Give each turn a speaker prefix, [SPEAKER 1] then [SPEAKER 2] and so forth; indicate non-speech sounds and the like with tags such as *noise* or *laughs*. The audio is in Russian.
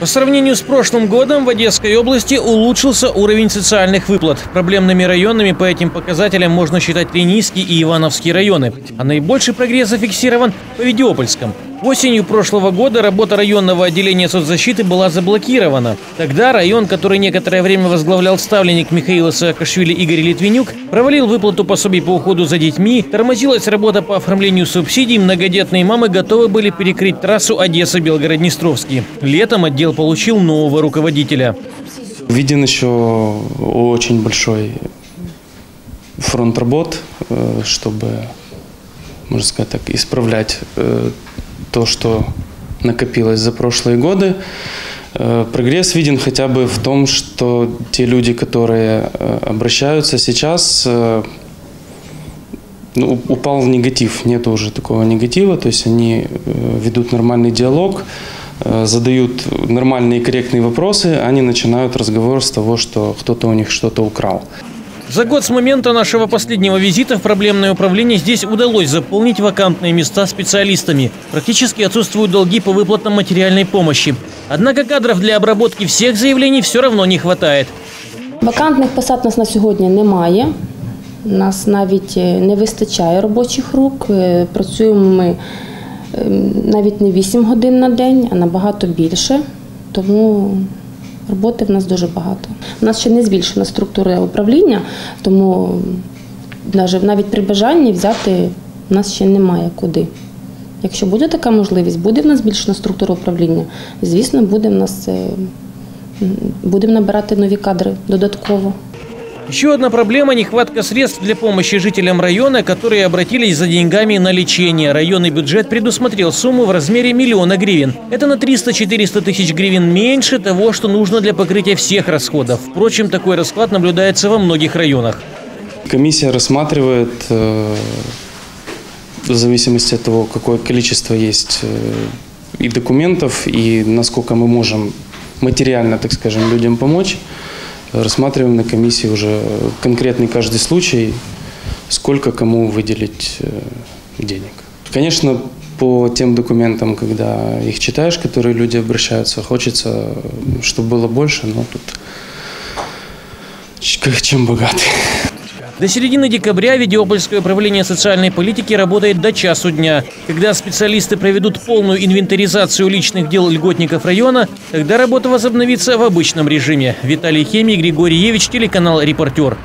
[SPEAKER 1] По сравнению с прошлым годом в Одесской области улучшился уровень социальных выплат. Проблемными районами по этим показателям можно считать Ленийский и Ивановский районы. А наибольший прогресс зафиксирован по Ведиопольском. Осенью прошлого года работа районного отделения соцзащиты была заблокирована. Тогда район, который некоторое время возглавлял ставленник Михаила Саакашвили Игорь Литвинюк, провалил выплату пособий по уходу за детьми, тормозилась работа по оформлению субсидий, многодетные мамы готовы были перекрыть трассу Одесса-Белгород-Днестровский. Летом отдел получил нового руководителя.
[SPEAKER 2] Виден еще очень большой фронт работ, э, чтобы, можно сказать так, исправлять э, то, что накопилось за прошлые годы. Э, прогресс виден хотя бы в том, что те люди, которые обращаются сейчас, ну, упал в негатив, нет уже такого негатива, то есть они ведут нормальный диалог, задают нормальные и корректные вопросы, они начинают разговор с того, что кто-то у них что-то украл.
[SPEAKER 1] За год с момента нашего последнего визита в проблемное управление здесь удалось заполнить вакантные места специалистами. Практически отсутствуют долги по выплатам материальной помощи. Однако кадров для обработки всех заявлений все равно не хватает.
[SPEAKER 3] Вакантних посад у нас на сьогодні немає. У нас навіть не вистачає робочих рук. Працюємо ми навіть не 8 годин на день, а набагато більше. Тому роботи в нас дуже багато. У нас ще не збільшена структура управління, тому навіть при бажанні взяти у нас ще немає куди. Якщо буде така можливість, буде в нас збільшена структура управління, звісно, буде нас будемо набирати нові кадри додатково.
[SPEAKER 1] Еще одна проблема – нехватка средств для помощи жителям района, которые обратились за деньгами на лечение. Районный бюджет предусмотрел сумму в размере миллиона гривен. Это на 300-400 тысяч гривен меньше того, что нужно для покрытия всех расходов. Впрочем, такой расклад наблюдается во многих районах.
[SPEAKER 2] Комиссия рассматривает э, в зависимости от того, какое количество есть э, и документов, и насколько мы можем материально, так скажем, людям помочь рассматриваем на комиссии уже конкретный каждый случай, сколько кому выделить э, денег. Конечно, по тем документам, когда их читаешь, которые люди обращаются, хочется, чтобы было больше, но тут *laughs* чем богатый.
[SPEAKER 1] До середины декабря Видеопольское управление социальной политики работает до часу дня. Когда специалисты проведут полную инвентаризацию личных дел льготников района, тогда работа возобновится в обычном режиме. Виталий Хемий, Григорий Евич, телеканал «Репортер».